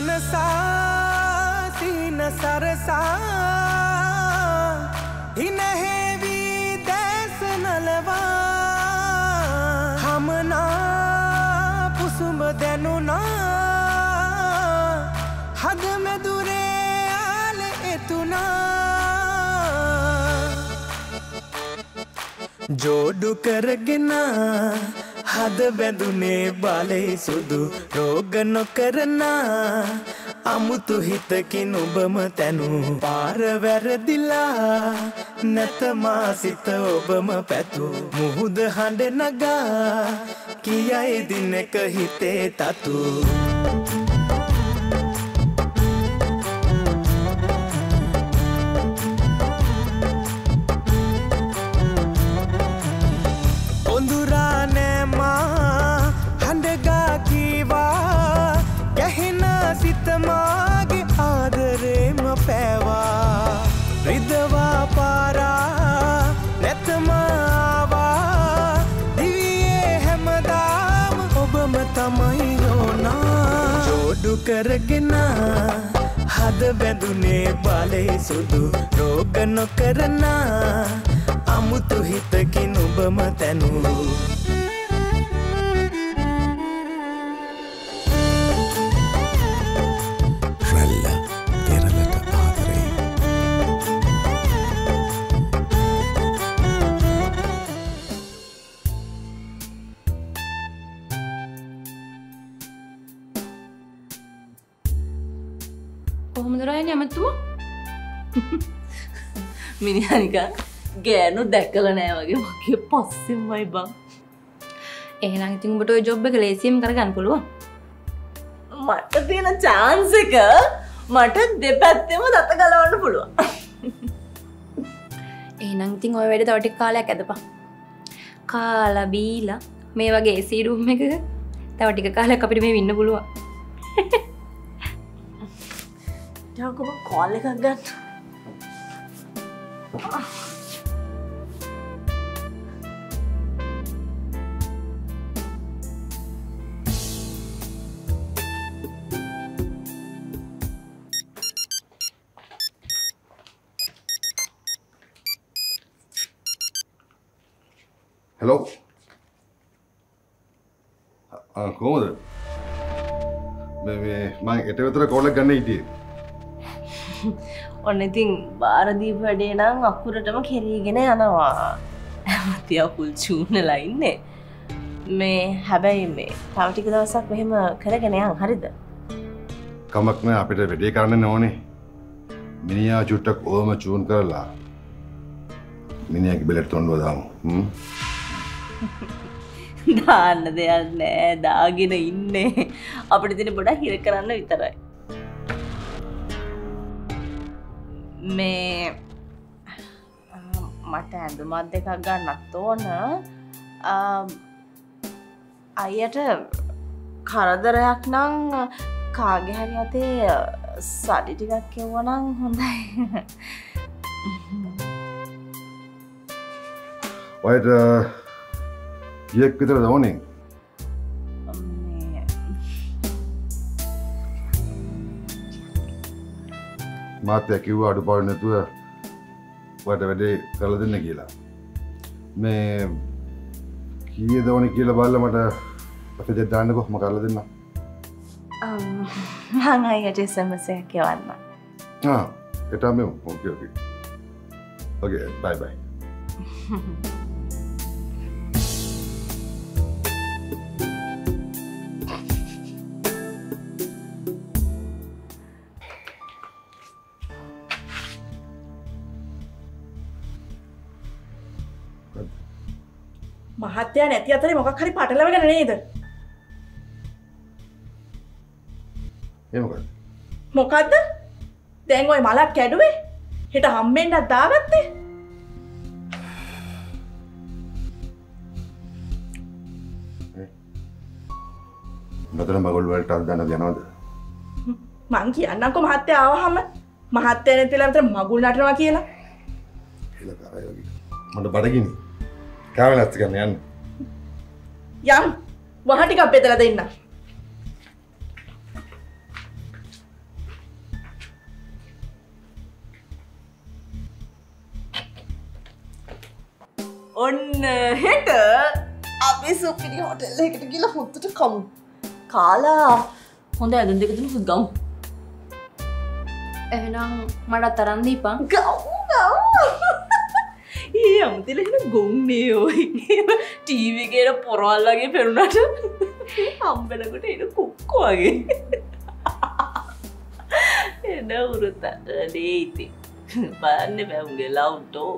මනසා සීන සරසා. හිනහෙවී දැස නලවා හමනා පුසුඹ දැනුනා හදමැදුරේ ආල එතුනා ජෝඩු කරගෙන හද බැඳුනේ බලේ සුදු රෝග නොකරන අමුතු හිතකින් ඔබම තැනු. පාර වැරදිලා නැතමා සිත ඔබම පැතු. මුහුද හඬ නගා කියයි දිනක හිතේ තතු. පැවා රිදවා පාරා නැතමාවා දිවියේ හැමදාම ඔබම තමයි යෝනා ජෝඩු කරගෙන හද බැඳුනේ බලේ සුදු රෝග නොකරන අමුතු හිතකින් ඔබම තැනූ. කොහොමද රයන ඇමතුම මිනිහනික ගෑනු දැක්කල නෑ වගේ මගේ පස්සෙමයි බං එහෙනම් ඉතින් උඹට ඔය ජොබ් එක ලේසියෙන් කරගන්න පුළුවන්. මට තියෙන චාන්ස එක මට දෙපැත්තෙම දත ගලවන්න පුළුවන් එහෙනම් ඉතින් ඔය වැඩ තව ටික කාලයක් ඇදපන්. කාලා බීලා මේ වගේ AC room එකක තව ටික කාලයක් අපිට මේ ඉන්න පුළුවන්. යකම කෝල් එකක් ගන්න. හෙලෝ කෝමද මං එට වෙතර කෝලක් ගන්න හිටියේ. ඔන්න ඉතින් බාරදීප වැඩේ නම් අකුරටම කෙරීගෙන යනවා. ඇමති අකුල් චූනලා ඉන්නේ. මේ හැබැයි මේ තවටික දවසක් මෙහෙම කරගෙන යන් හරිද? කමක් නෑ අපිට වැඩේ කරන්න ඕනේ. මිනිා චුට්ටක් ඕම චූන් කරලා මිනිියකි බෙලෙට තොන්ඩුව දාමු. හ්ම්? දාන්න දෙයක් නෑ දාගෙන ඉන්නේ. අපිට තින ගොඩක් හිර කරන්න විතරයි මේ මට ඇඳුමත් දෙකක් ගන්නත් ඕන. අයට කරදරයක් නං කාගෙහරි අතේ සඩි ටිකක් කෙව්වනං හොඳයි. ඔයට ගියෙක් විතර දෝනේ මාත්‍ය කිව්ව අඩු පාඩු නැතුව වට වැඩේ කරල දෙන්න කියලා. මේ කීය දවන කියල බල්ල මට අප ජෙද්දාන්න කොහම කරල දෙන්න මං අයට සමසයක් යවන්න එටම ඕකෝකි ඔගේ බයි බයි මහත්තයා නැති අතරේ මොකක් හරි පටලවගෙන නේද? ඒමකද මොකක්ද දැන් ඔය මලක් කැඩුවේ හෙට හම්බෙන්ඩත් දාගත්තේ? නොතන මගොල් වලට අදන්න යනවද මං කියන්නකො මහත්තය ආවහම. මහත්තය නැතිලට මගුල් නටනවා කියලා. මට බඩගිනි. කාවල ඇත්ති කරන්න යන්න යම් වහ ටිකක් බෙදලා දෙන්න. ඔන්න හෙට අපි සුපිරි හොටෙල්ල එකට ගිල හොත්තට කමු. කාලා හොඳ ඇදන් දෙකතුන හුත් ගම්. එහෙනම් මඩත් තරන්දීපන් ගව් ගව් ඒ අමතිලෙන ගොම්නේ ඔයි ටීවිකට පොරවල්ලගේ පෙරුණට අම්බලකට එන කුක්කු වගේ. එඩ උරුතට ඩේයිති බන්න බැවුගේ ලව්ටෝ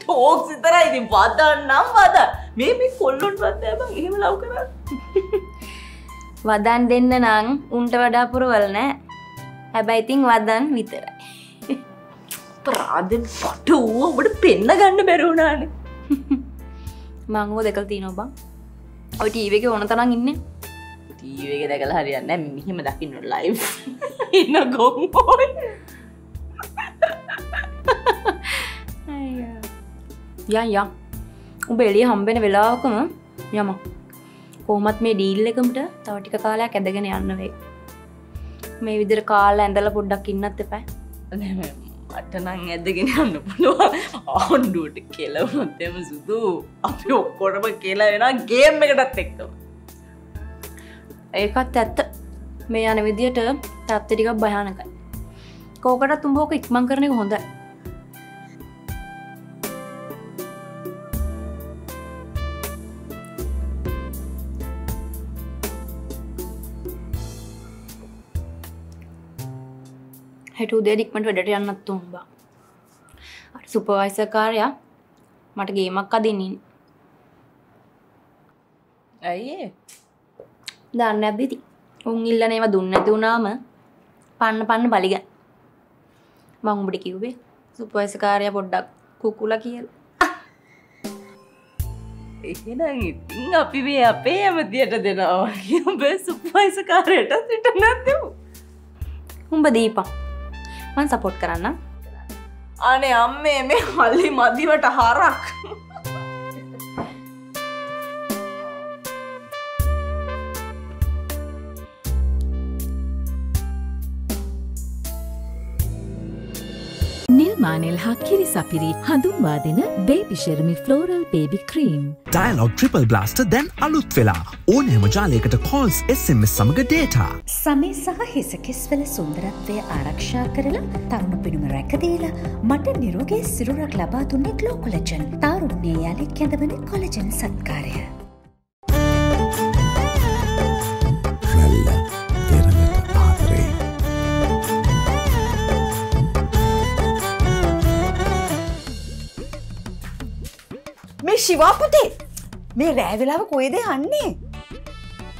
ටෝක් සිතර ඉතින් වදන්නම් වද. මේ මේ කොල්ලොන් වත්ද බං එහෙම ලව් කර වදන් දෙන්න නං උන්ට වඩා පුරවල නෑ. හැබැයි ඉතින් වදන් විතරයි. ප්‍රාධෙන් පට වූ ඔබට පෙන්න ගන්න බැරවුණාන මංගෝ දෙකල් තියනො බං ඔය ටීව එක ඕන තරන් ඉන්න ටීවක දැකල හරියන්න මෙහෙම දකින්න ලයි් ඉන්න ගොම්පෝයි යන් යම් උඹ එලිය හම්බෙන වෙලාවකම යම කෝමත් මේ ඩීල් එකමට තවටික කාලයක් ඇදගෙන යන්න වේ මේ විදිර කාල ඇඳල පොඩ්ඩක් ඉන්නත් එපෑ මටනං ඇදගෙන යන්න පුළුවන්. ආණ්ඩුවට කෙලවනොත්තෙම සුදු. අපි ඔක්කොටම කියලා වෙන ගේම් එකටත් එක්කම. ඒකත් ඇත්ත. මේ යන විදියට තත්ත ටිකක් භයානකයි. කෝකටත් උඹෝක ඉක්මං කරනය හොඳයි. හැට උදේදික්මට වැඩට යන්නත් උම්බා. සුපවයිසකාරයා මට ගේමක් අදින්නින් ඇයිඒ දන්න ඇබිති උන් ඉල්ලන ඒව දුන්න ඇති වුණාම පන්න පන්න බලිග. මංඹට කිව්වේ සුපවයිසකාරය පොඩ්ඩක් කුකුල කියල්. එහෙනම් ඉතින් අපි මේ අපේ ඇමතියට දෙනවා කියඹ සුපයිසකාරයට සිට නැතිවූ උඹ දීපා මන් සපොට් කරන්න අනේ අම්මේ මේ හල්ලි මදිවට හරක් නිල්මානෙල් හා කිරි සපිරි හඳුන්වා දෙන Baby Cheramy floral baby cream. Dialog triple blast දැන් අලුත් වෙලා ඕනෑම ජාලයකට කෝල්ස් එස්මස් සමඟ ඩේටා. සමේ සහ හිසකෙස්වල සුන්දරත්වය ආරක්ෂා කරලා තරුණ පිනුම රැකදීලා මට නිරෝගේ සිරුරක් ලබා දුන්නේ ගලෝකොලජන් තාරුණ්‍යය යාලෙක් කැඳවන කොලජන් සත්කාරය. මේ ශිවාපතේ. මේ රෑවෙලාව කොයිද යන්නේ?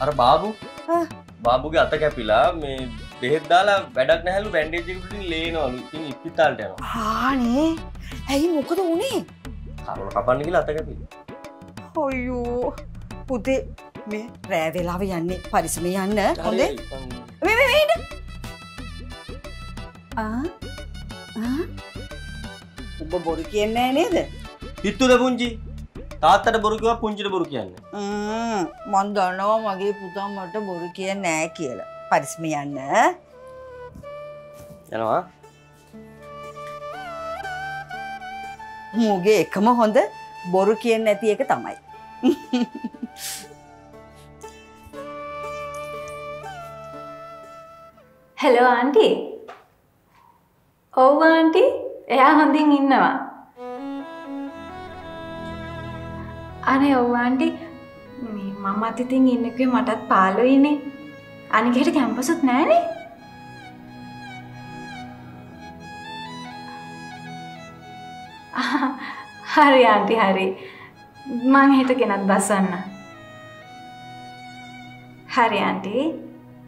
අර බාබු. ආ. බාබුගේ අත කැපිලා මේ බෙහෙත් දාලා වැඩක් නැහැලු බැන්ඩේජ්ජකුටින් ලේනවලු ඉතින් ඉස්පිතාලට යනවා. ආනේ. ඇයි මොකද වනේ? කරුණ කපන්න කියලා අත කැපිලි. හොයෝ පුතේ මේ රෑවෙලාව යන්නේ පරිසම යන්න. හොඳේ. උබ බොරු කියන්නේ නේද? පිත්තුද පුංචි තාත්තට බොරුකව පුංචිට බොරු කියන්න. මන් දන්නවා මගේ පුතා මට බොරු කිය නෑ කියලා. පරිස්ම යන්න. යනවා. මූගේ එකම හොඳ බොරු කියෙන් නැති එක තමයි. හැලෝ ආන්ටි ඔව් ආන්ටි එයා හොඳින් ඉන්නවා අනේ ඔව් ආන්ටි මේ මමත් ඉතින් ඉන්නකේ මටත් පාළුයිනේ අනිකට කැම්පසුත් නෑනේ. හරි ආන්ටි හරි. මං හෙට ගෙනත් බස්සන්න හරි ආන්ටි.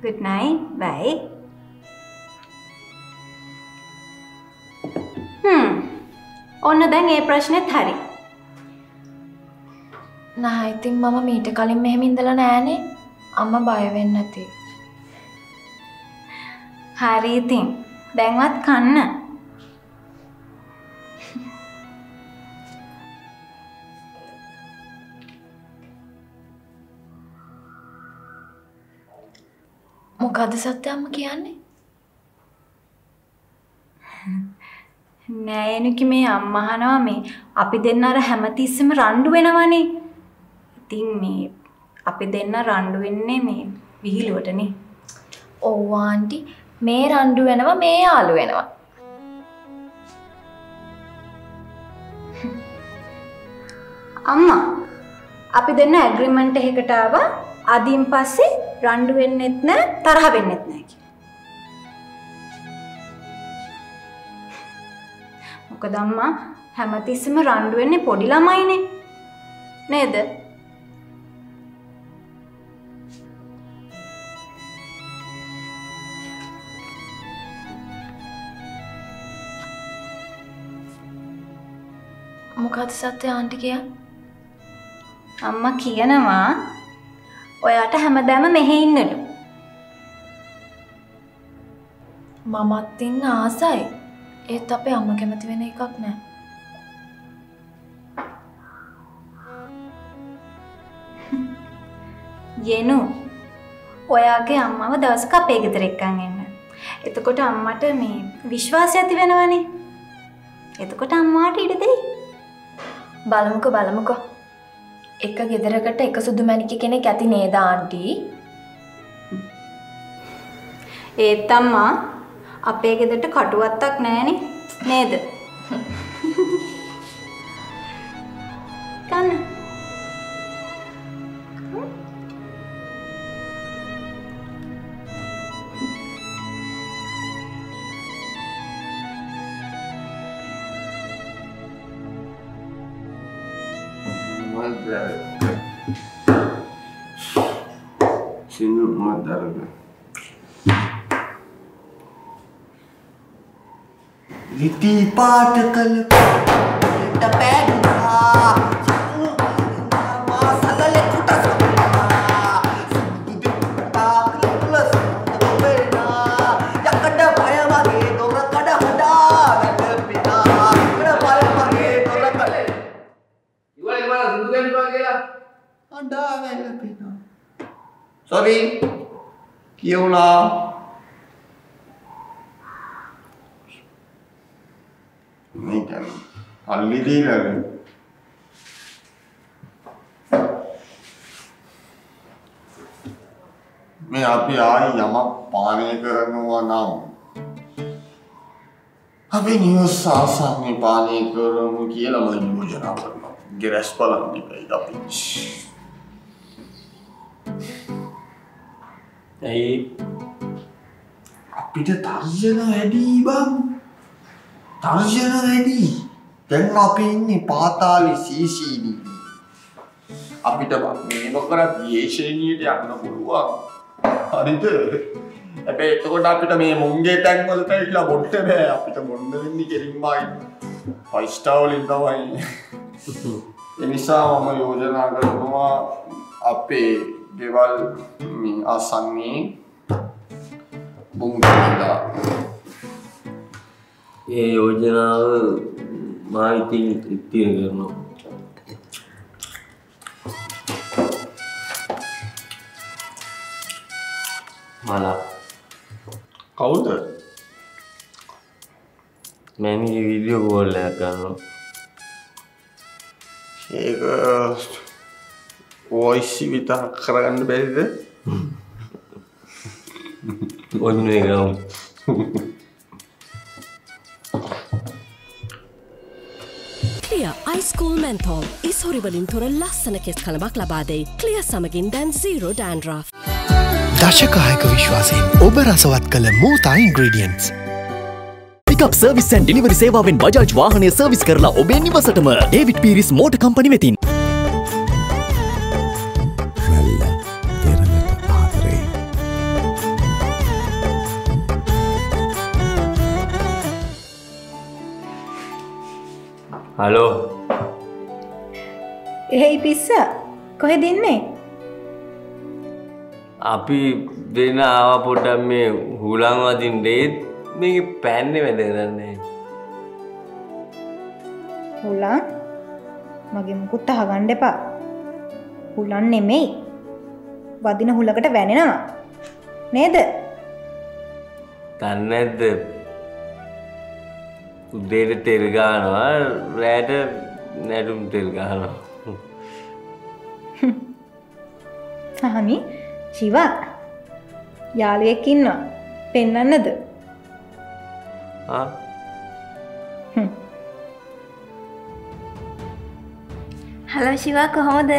Good night. Bye. හ්ම්. ඔන්න දැන් ඒ ප්‍රශ්නෙත් හරි. නෑ ඉතින් මම මීට කලින් මෙහෙම ඉඳලා නෑනේ අම්ම බය වෙන්නේ නැති. හරි ඉතින් දැන්වත් කන්න මොකද සත්‍ය අම්ම කියන්නේ? නෑයනුකි මේ අම්මහනවා මේ අපි දෙන්න අර හැමතිස්සම රණ්ඩු වෙනවනේ. ඉතින් මේ අපි දෙන්න රණ්ඩු වෙන්නේ මේ විහිළුවටනේ. ඔව් ආන්ටි මේ රණ්ඩු වෙනවා මේ යාළු වෙනවා. අම්මා අපි දෙන්න ඇග්‍රිමන්ට් එකකට ආවා. අදින් පස්සේ රණ්ඩු වෙන්නෙත් නෑ තරහ වෙන්නෙත් නෑ කියලා. මොකද අම්මා හැමතිස්සෙම රණ්ඩු වෙන්නේ පොඩි ළමයිනේ. නේද? මොකද සත්‍ය ආන්ටි කියන් අම්මා කියනවා ඔයාට හැමදාම මෙහෙ ඉන්නලු. මමත් ඉන්න ආසයි ඒත් අපේ අම්ම කැමති වෙන එකක් නෑ යනු ඔයාගේ අම්මව දවසක අපේ ගෙදර එක්කන් එන්න. එතකොට අම්මට මේ විශ්වාසය ඇති වෙනවනේ. එතකොට අම්මාට ඉඩ දෙයි. බලමුකෝ බලමුකෝ එක ගෙදරකට එක සුදු මැණික කෙනෙක් ඇති නේද ආන්ටි ඒත් අම්මා අපේ ගෙදරට කටුවත්තක් නෑනේ නේද? ලිටි පාට කළ ට පැඩා මාසලලෙකුට යකට D11. මේ අපි ආයි යමක් පානය කරනවා නම් අපි නිවස් ආසන්නේ පානය කරමු කියලා මම යෝජනා කරනවා. ගෙරස් බලන්න ඉබයි අපි. ඇයි අපිට තර්ජන වැඩි බං. තර්ජන වැඩි. දැන් අපි ඉන්නේ පාතාලි CCD. අපිට මේ නොකරත් විේශනීයට යන්න පුළුවන්. හරිද? හැබැයි එතකොට අපිට මේ මුංගේ තැන් වලට ඇවිල්ලා බොන්න බෑ. අපිට බොන්න වෙන්නේ කෙලින්මයි. ෆයිව් ස්ටාර් වලින් තමයි. ඒ නිසා මම යෝජනා කරනවා අපේ ගෙවල් මේ ආසන්නයේ බුංගලා ඒ යෝජනාව මා ඉතින් ඉතිය කරනවා මලා කවුද මැනි විඩියෝ කෝල්ලයක් කරනවා ඒක වොයිසි විතරක් කරගන්න බැරිද ඔන්න එකම් ක්ලිය අයිස්කූල් මෙන්තෝල් ඉස්හොරිවලින් තොර ලස්සන කෙස් කලබක් ලබාදෙයි ක්ලිය සමගින් දැන් සීරෝ ඩෑන්ඩ්‍රා. දශකායක විශ්වාසයෙන් ඔබ රසවත් කළ Motha ingredients. Pickup service and delivery සේවාවෙන් Bajaj වාහනය සර්විස් කරලා ඔබේ නිවසටම ඩේවිඩ් පීරිස් මෝට කම්පනි වෙතින්. හලෝ එහෙයි පිස්ස කොහෙ දෙන්නේ? අපි දෙන ආව පොඩ්ඩක් මේ හුලං වදින් ඩේත් මේක පැන්නේ වැදගන්නේ හුලන් මගේ මුකුත් අහගන්න එපා. හුලන් නෙමෙයි. වදින හුලකට වැනෙනවා. නේද? දන්නේ නැද්ද උදේට තෙල් ගානවා රෑට නැටුම් තෙල් ගානවා හමි ශිවා යාළුවෙක් ඉන්නවා. පෙන්නන්නද? ආ? හලෝ ශිවා කොහොමද?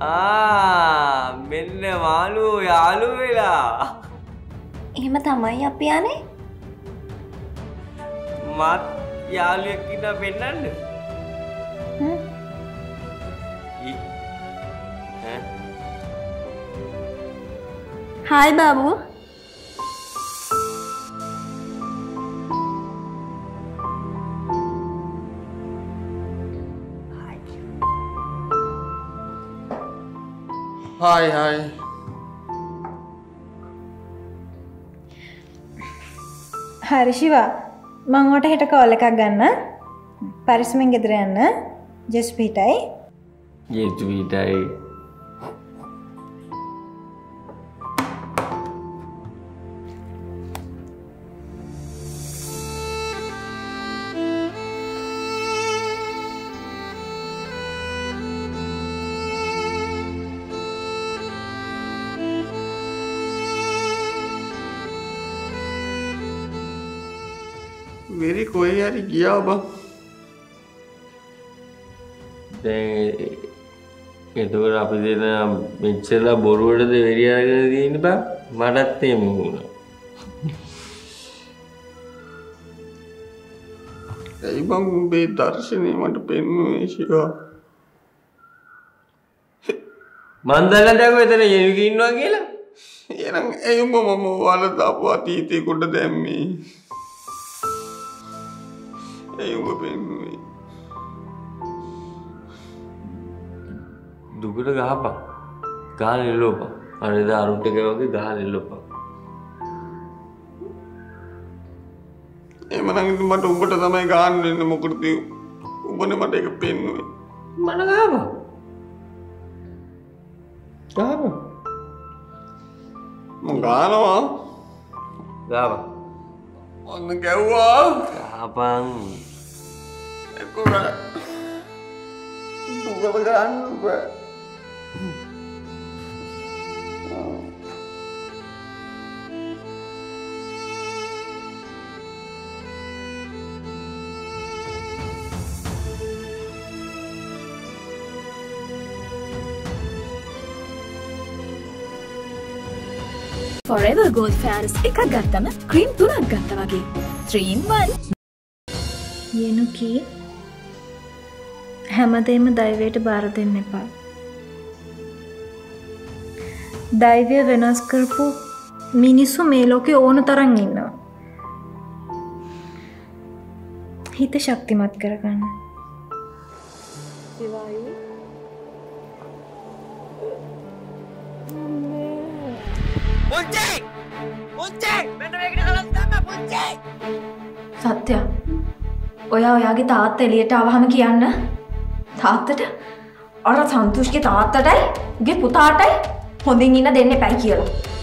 ආ මෙන්න මාලු යාලු වෙලා. එහෙම තමයි අපි යනේ මත් යාළුවෙක් ඉන්න හායි බාබු හායි හායි හරි ශිවා මං ඔට හෙට කෝල් එකක් ගන්න පරිස්සමෙන් ගෙදර යන්න ජෙස් පිටයි වෙරි කොයි හරි ගියා බං. එතකොට අපි දෙන මෙච්චරලා බොරුවටද වෙරි අරගෙන තියෙන බා? මටත් එහෙම වුණා. ඇයි බං උඹේ දර්ශනය මට පෙන්නුවේ ශිවා? මන් දන්න දැකෝ එතන යෙනුක ඉන්නවා කියලා. එනම් ඇයුම මම වලදාපු අතීතය කොට දැම්මේ ඇයුම පෙන්නුවේ දුකට ගහපන්. ගහන එල්ලෝපන්. අනිද අරුන්ට වගේ ගහන එල්ලෝපන්. එමනම් ඉතින් මට උඹට තමයි ගාන්න වෙන්න මොකටද? උඹනේ මට ඒක පෙන්නුවේ මට ගහපන්. ගහපන්. මං ගානවා ගහපන් ඔන්න ගැව්වා ගහපන් එක්ක බෑ දුකට ගන්න බෑ ෆොරෙවර් ගෝල් ෆෑරස් එකක් ගත්තම ක්‍රීම් තුනක් ගත්ත වගේ. 3න්1 යනුකී හැමදේම දෛවයට බාර දෙන්න එපා. දෛවය වෙනස් කරපු මිනිස්සු මේ ලෝකෙ ඕන තරන් ඉන්නවා. හිත ශක්තිමත් කරගන්න. පුංචි! පුංචි! මෙන්න මේකට කලස් දැම්ම පුංචි! සත්‍ය ඔයා ඔයාගේ තාත්ත එලියට අවහම කියන්න තාත්තට අර සන්තුෂ්ගේ තාත්තටයි ගේ පුතාටයි හොඳින් ඉන්න දෙන්න පැයි කියලා